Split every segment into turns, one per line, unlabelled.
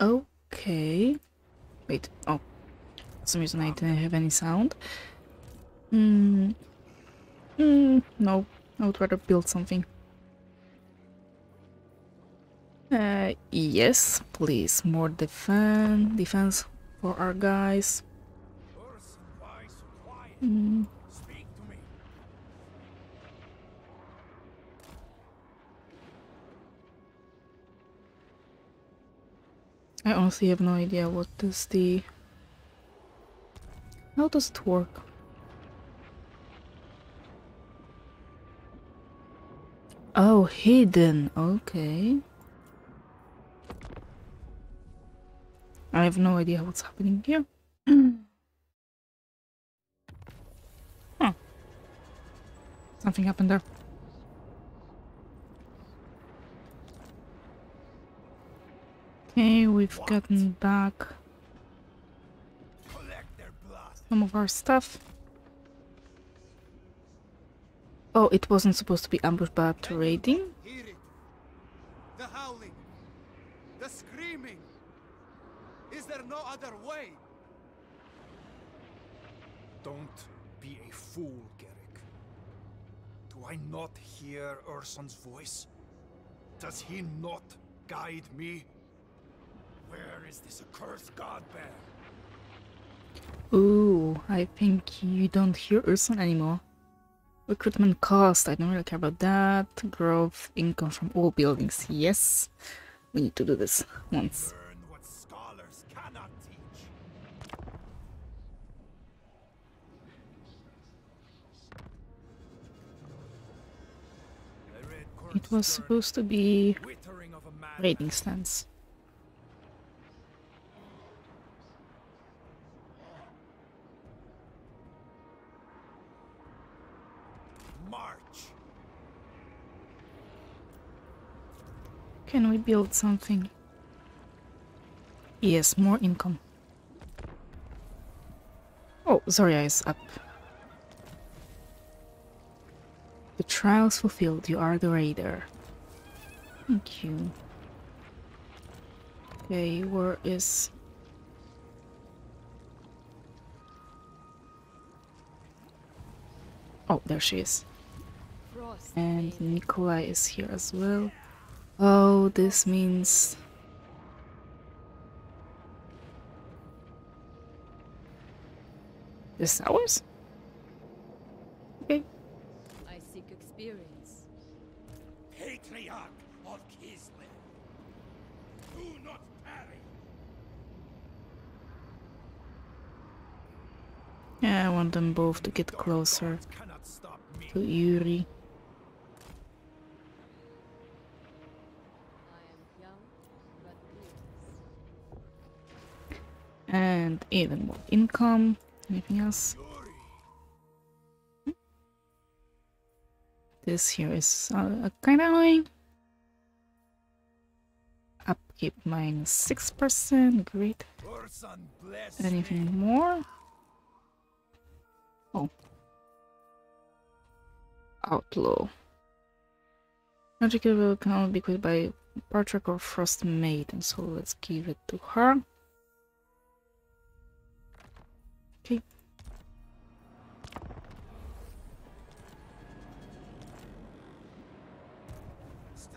Okay. Wait. Oh. For some reason I didn't have any sound. Hmm. Hmm. No. I would rather build something. Uh, yes, please. More defense, defense for our guys. Mm. I honestly have no idea what does the... How does it work? Oh, hidden. Okay. I have no idea what's happening here. huh. Something happened there. Okay, we've what? gotten back some of our stuff. Oh, it wasn't supposed to be ambushed but raiding?
The howling, the screaming. Is there no other way?
Don't be a fool, Garrick. Do I not hear Ursun's voice? Does he not guide me? Where is this accursed god bear?
Ooh, I think you don't hear Ursun anymore. Recruitment cost, I don't really care about that. Growth, income from all buildings, yes. We need to do this once. It was supposed to be raiding stance. Can we build something? Yes, more income. Oh, Zarya is up. The trials fulfilled, you are the raider. Thank you. Okay, where is... Oh, there she is. And Nikolai is here as well. Oh, this means... This ours? Okay.
I seek experience.
Patriarch of Kislev, do not parry.
Yeah, I want them both to get closer to Yuri. And even more income. Anything else? This here is uh, kind of annoying. Upkeep minus 6%, great. Anything more? Oh. Outlaw. Magic will can be quit by Bartrack or Frost Maiden, so let's give it to her.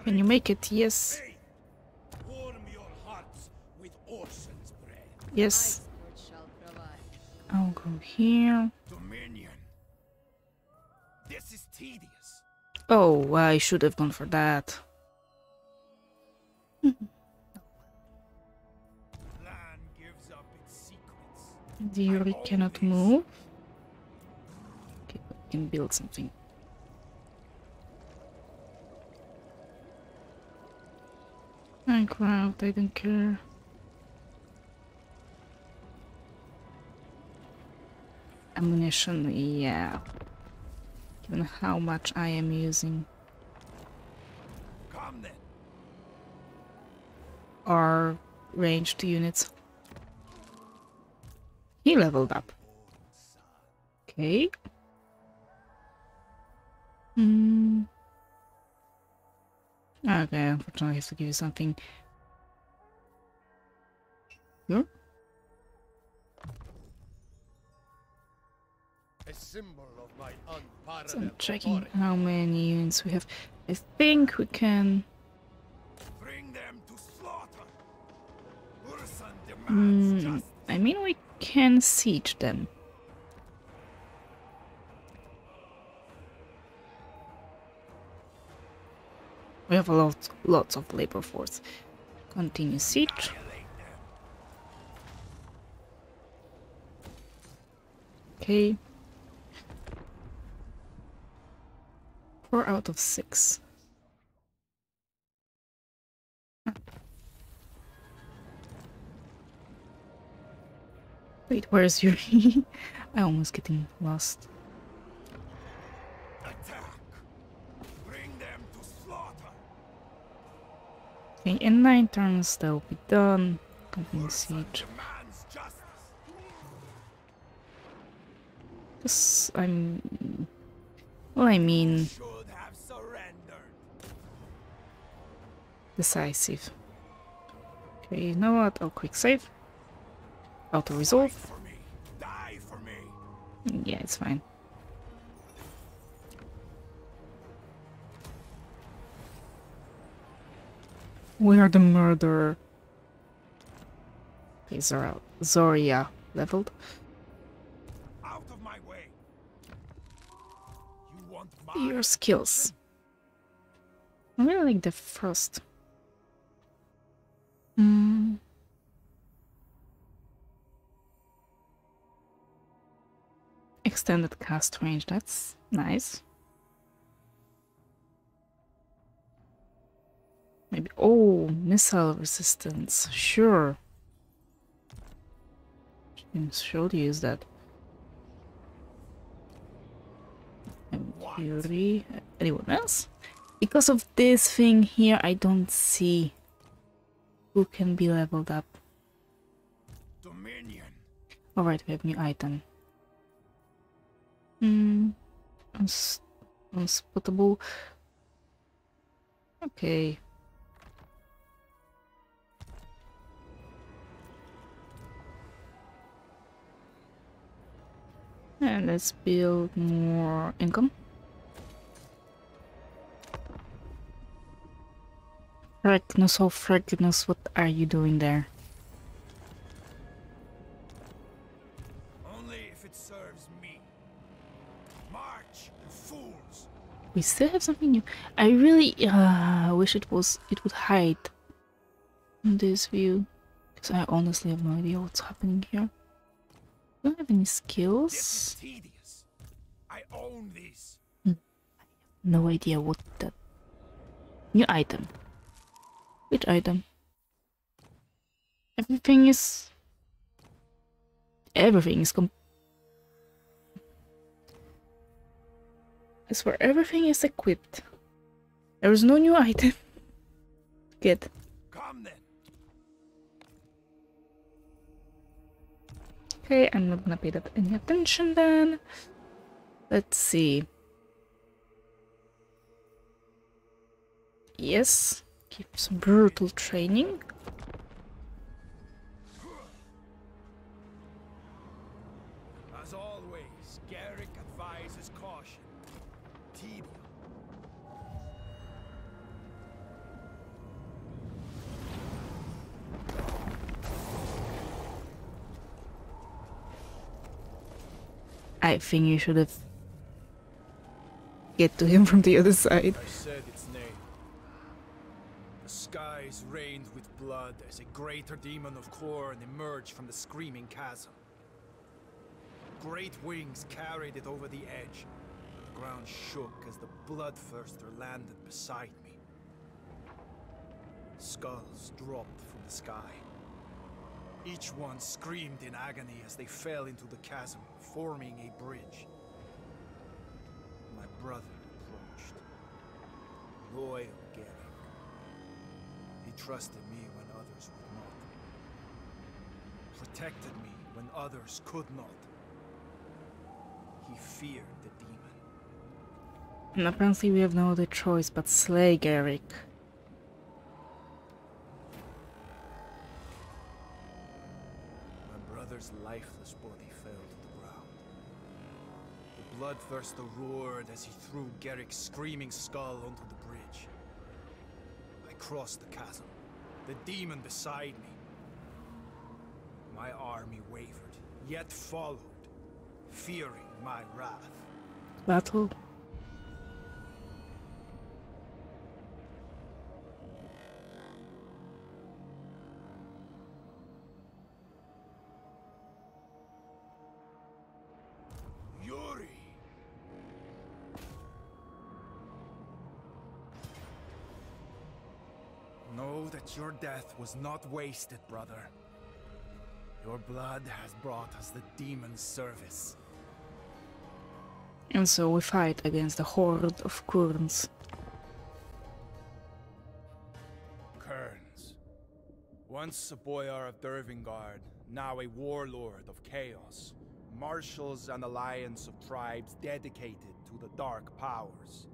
Can you make it? Yes. Yes. I'll go here. Dominion.
This is tedious.
Oh, I should have gone for that. The Yuri cannot move. Okay, we can build something. Minecraft, I don't care. Ammunition, yeah. Given how much I am using. Our ranged units. He leveled up. Okay. Hmm. Okay, unfortunately I have to give you something. Here?
A symbol of my
So I'm checking
authority.
how many units we have. I think we can.
Bring them to slaughter.
Mm. I mean, we can siege them. We have a lot, lots of labor force. Continue siege. Okay. Four out of six. Wait, where's Yuri? I almost getting lost. Okay, in nine turns they'll be done.
Ursun
siege. This, I'm. Well, I mean,
Should have surrendered.
decisive. Okay, you know what? I'll quick save. Auto resolve.
Fight for me. Die for me.
Yeah, it's fine. We are the murderer. Okay, Zora, Zoria leveled.
Out of my way. You want my
Your skills. I really like the frost. Hmm. Extended cast range, that's nice. Maybe. Oh, missile resistance. Sure. Should use that. Fury. Anyone else? Because of this thing here, I don't see who can be leveled up.
dominion.
Alright, we have new item. Hmm. Uns unspottable. Okay. And let's build more income. Fragnus, oh Fragnus, what are you doing there?
Only if it serves me. March, fools.
We still have something new. I really uh, wish it was it would hide in this view, because I honestly have no idea what's happening here. Don't have any
This
skills.
tedious. I own these. Hmm.
No idea what that new item. Which item? Everything is. Everything is com. I swear, everything is equipped. There is no new item. Get. Okay, I'm not gonna pay that any attention then. Let's see. Yes, give some brutal training. I think you should have get to him from the other side.
I said its name. The skies rained with blood as a greater demon of Khorne emerged from the screaming chasm. Great wings carried it over the edge. The ground shook as the bloodthirster landed beside me. Skulls dropped from the sky. Each one screamed in agony as they fell into the chasm, forming a bridge. My brother approached. Loyal Garrick. He trusted me when others would not. Protected me when others could not. He feared the demon.
And apparently we have no other choice but slay Garrick.
Bloodthirster roared as he threw Garrick's screaming skull onto the bridge. I crossed the chasm, the demon beside me. My army wavered, yet followed, fearing my wrath.
Battle.
That your death was not wasted, brother. Your blood has brought us the demon's service.
And so we fight against the horde of Kurnz.
Kerns. Once a boyar of Dervingard, now a warlord of chaos, marshals an alliance of tribes dedicated to the dark powers.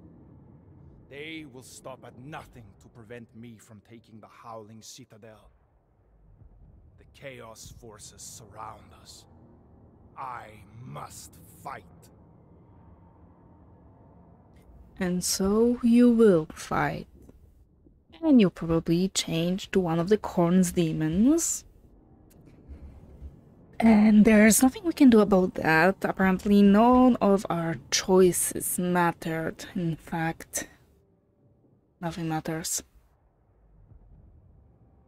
They will stop at nothing to prevent me from taking the Howling Citadel. The Chaos forces surround us. I must fight.
And so you will fight. And you'll probably change to one of the Khorne's demons. And there's nothing we can do about that. Apparently, none of our choices mattered. In fact, nothing matters.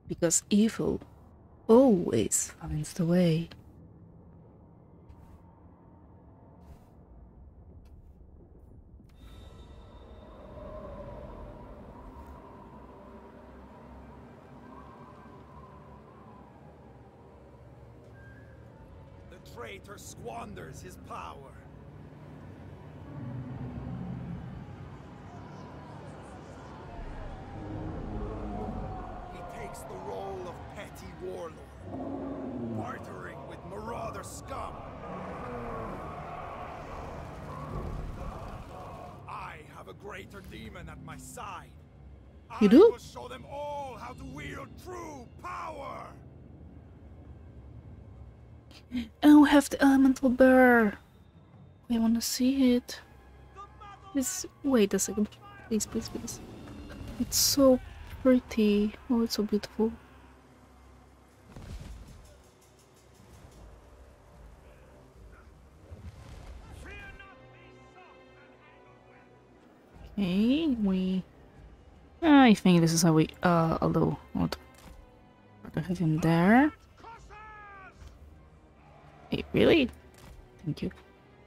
Because evil always finds the way.
The traitor squanders his power. He takes the role of petty warlord, bartering with marauder scum. I have a greater demon at my side.
You
I
do?
will show them all how to wield true power.
Oh, we have the elemental bear. We want to see it. Please, wait a second. Please, please, please. It's so pretty. Oh, it's so beautiful. We. I think this is how we. Uh, although, what? Have him there. Wait, really? Thank you.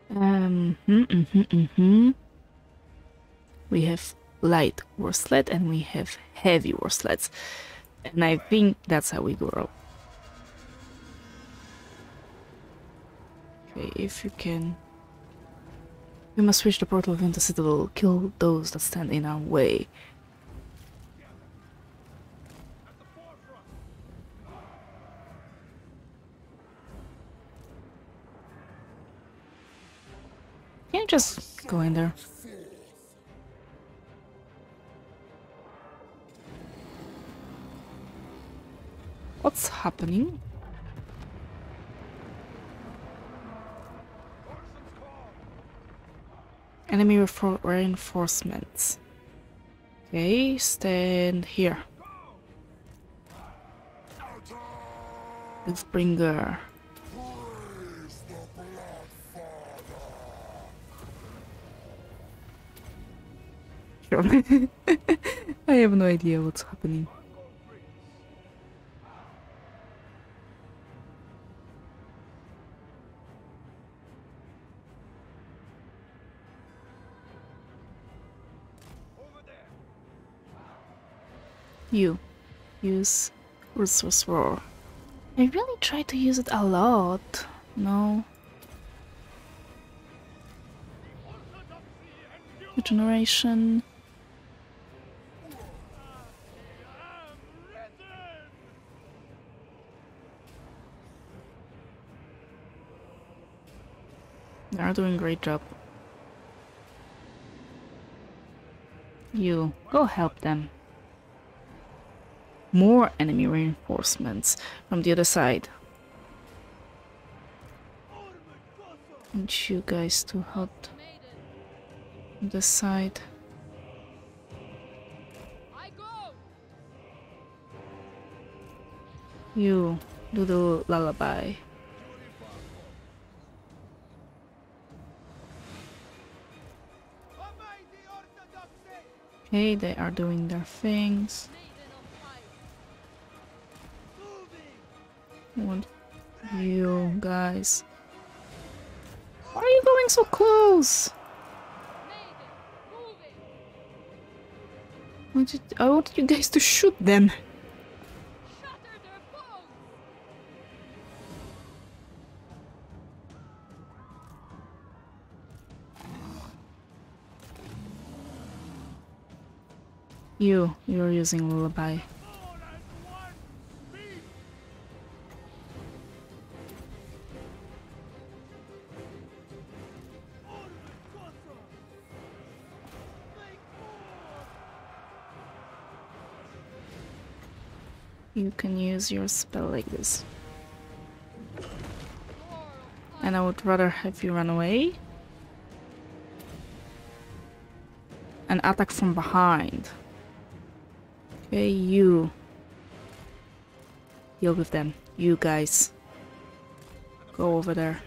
Um, mm -hmm, mm -hmm. We have light worslet and we have heavy worslets. And I think that's how we grow. Okay, if you can... We must reach the portal of the citadel, kill those that stand in our way. Can you just go in there? What's happening? Enemy reinforcements. Okay, stand here. Deathbringer. Sure. I have no idea what's happening. You use Resource Roar. I really try to use it a lot. No. Regeneration. They're doing a great job. You, go help them. More enemy reinforcements from the other side. want you guys to help
Maiden,
the side. You do the lullaby. Okay, they are doing their things. Want you guys. Why are you going so close? I wanted, I wanted you guys to shoot them.
Shatter their bones.
You, you're using lullaby. You can use your spell like this. And I would rather have you run away. And attack from behind. Okay, you. Deal with them. You guys. Go over there.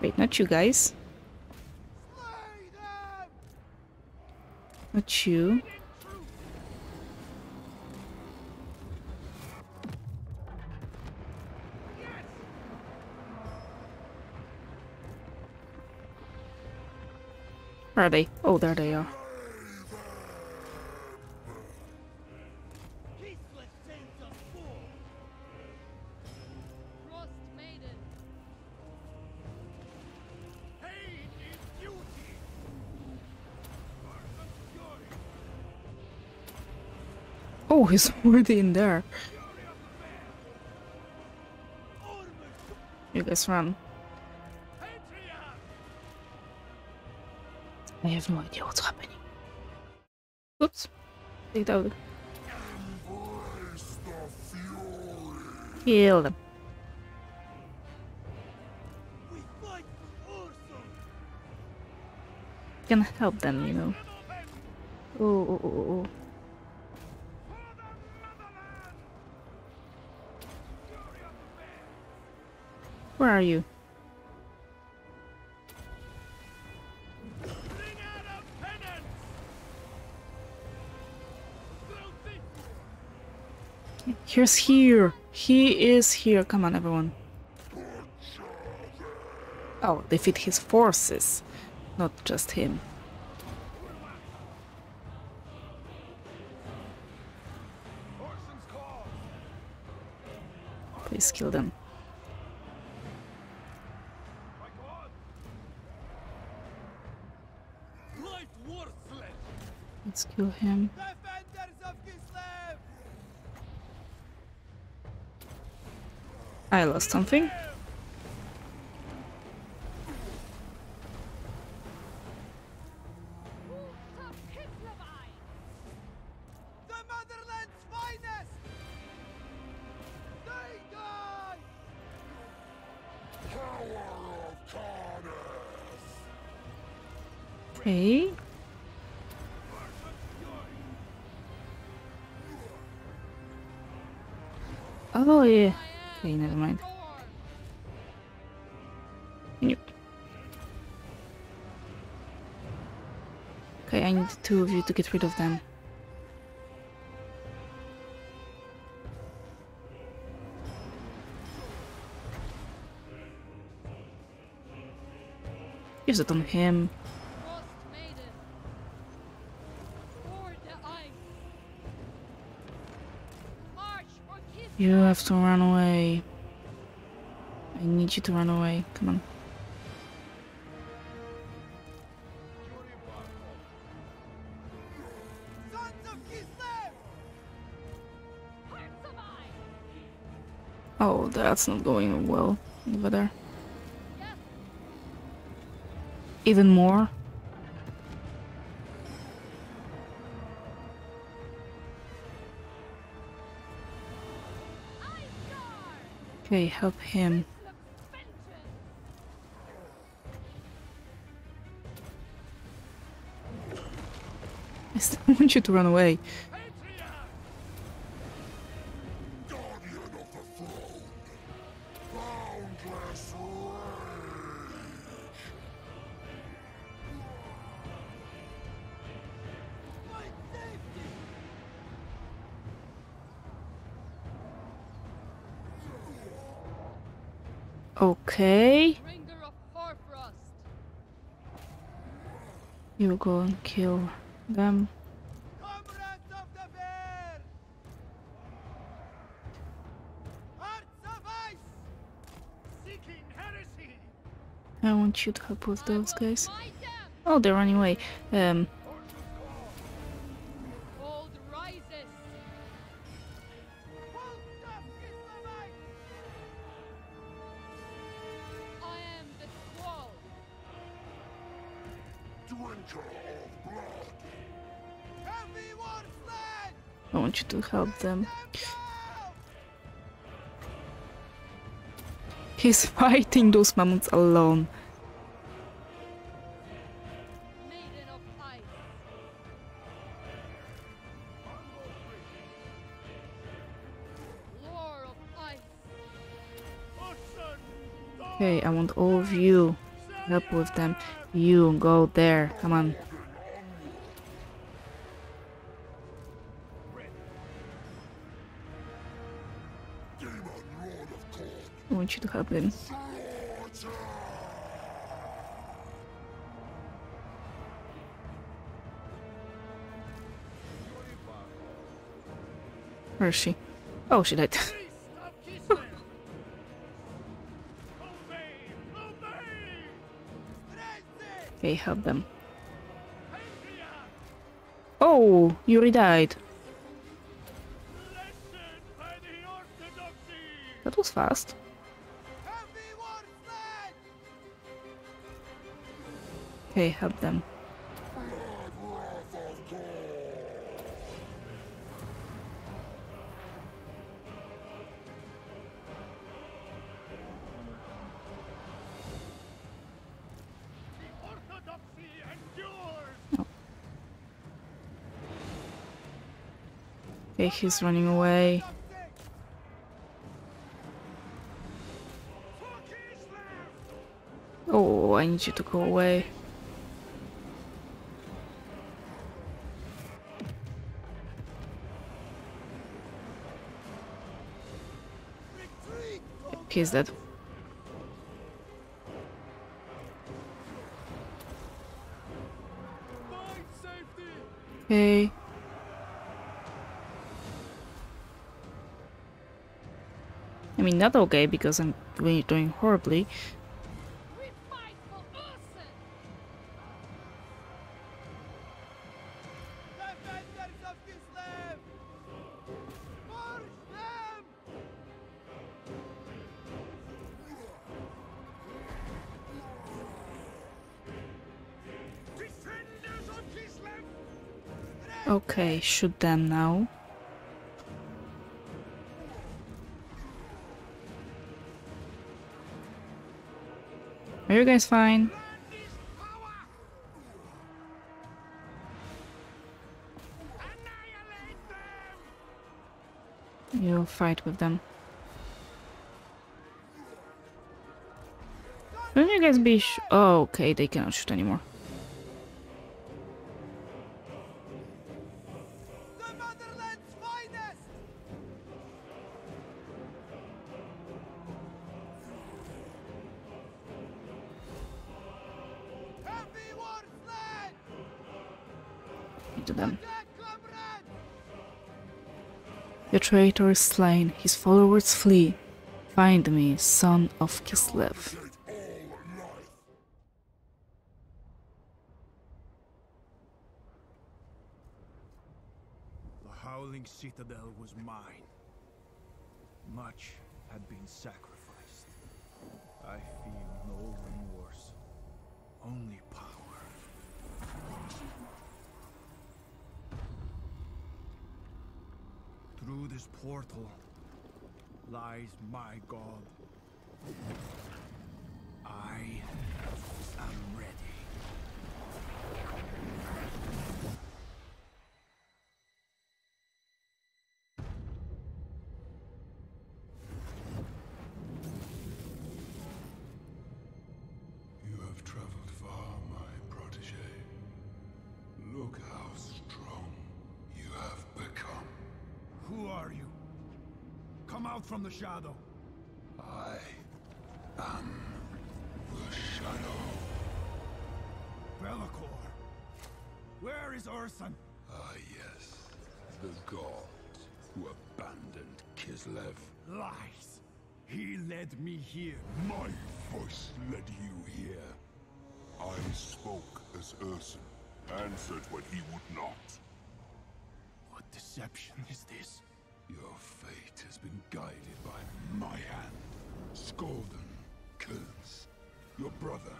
Wait, not you guys.
Slay them!
Not you. Are they? Oh, there they are. Oh, he's already in there. You guys run. I have no idea what's happening. Oops. Take it out. Kill them. Can help them, you know. Oh, oh, oh, oh, Where are you? He's here. He is here. Come on, everyone. Oh, defeat his forces, not just him. Please kill them.
My God! Life worthless!
Let's kill him. I lost something.
Hooves
Oh yeah. Okay, never mind. Yep. Okay, I need two of you to get rid of them. Use it on him.
Frost Maiden. For the ice. March for Kislev.
You have to run away. I need you to run away. Come on. Oh, that's not going well over there. Even more.
Okay, help him. I still want you to run away. You go and kill them. I want you to help with those guys. Oh, they're running away. Um, help them. He's fighting those mammoths alone. Okay, I want all of you help with them. You go there. Come on. I want you to help them. Where is she? Oh, she died. Okay, help them. Oh, Yuri died. That was fast. Okay, help them. Okay, he's running away. Oh, I need you to go away. He's dead. Okay. I mean, not okay because I'm doing, doing horribly. Okay, shoot them now. Are you guys fine?
Land is power! Annihilate them!
You fight with them. Shouldn't you guys be Oh, okay, they cannot shoot anymore. Traitor is slain, his followers flee. Find me, son of Kislev.
The Howling Citadel was mine. Much had been sacrificed. I feel no remorse, only power. Through this portal, lies my god. I am ready. Come out from the shadow.
I am the Shadow.
Be'lakor. Where is Ursun?
Ah, yes. The gods who abandoned Kislev.
Lies. He led me here.
My voice led you here. I spoke as Ursun, answered when he would not.
What deception is this?
Your fate has been guided by my hand. Skolden kills. Your brother,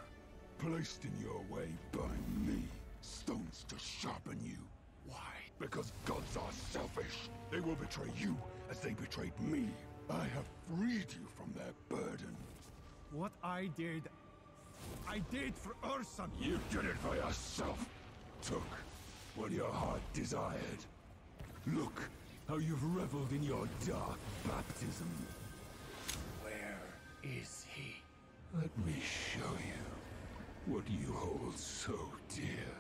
placed in your way by me. Stones to sharpen you. Why? Because gods are selfish. They will betray you as they betrayed me. I have freed you from their burden.
What I did, I did for Ursun.
You did it for yourself. Took what your heart desired. Look how you've reveled in your dark baptism.
Where is he?
Let me show you what you hold so dear.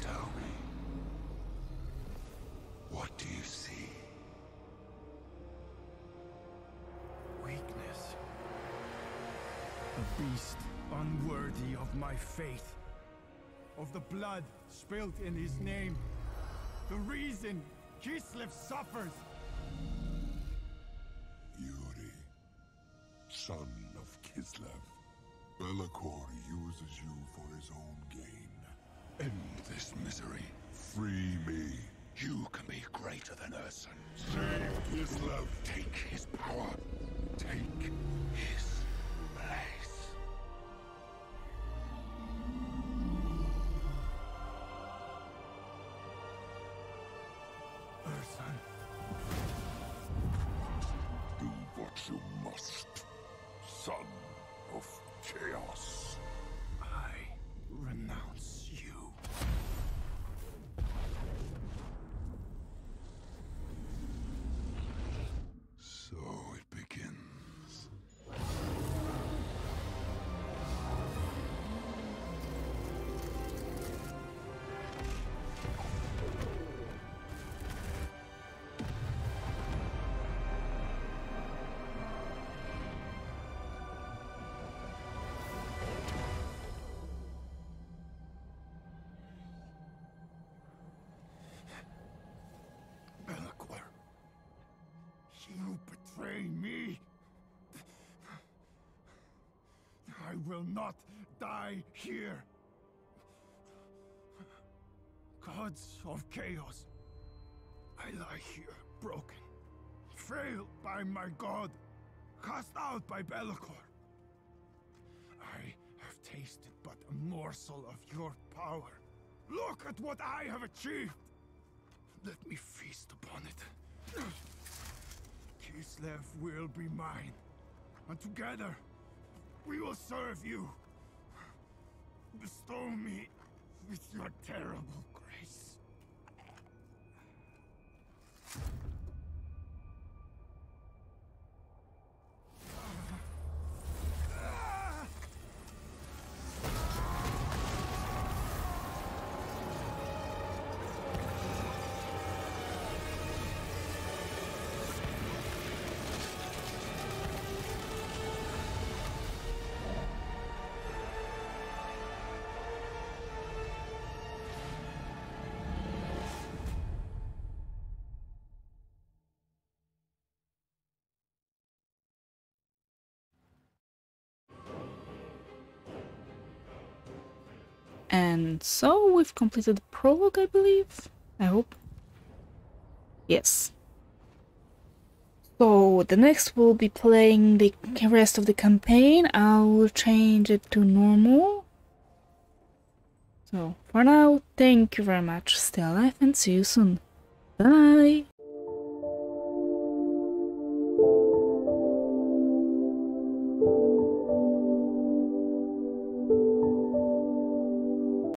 Tell me, what do you see?
Weakness. A beast unworthy of my faith. Of the blood spilt in his name. The reason Kislev suffers.
Yuri, son of Kislev. Be'lakor uses you for his own gain. End this misery. Free me. You can be greater than Ursun. Save Kislev. Take his power. Take his
I will not die here. Gods of chaos. I lie here, broken, failed by my god, cast out by Be'lakor. I have tasted but a morsel of your power. Look at what I have achieved. Let me feast upon it. Kislev will be mine, and together we will serve you. Bestow me with your terrible
And so we've completed the prologue, I believe. I hope. Yes. So the next we'll be playing the rest of the campaign. I'll change it to normal. So for now, thank you very much. Stay alive and see you soon. Bye!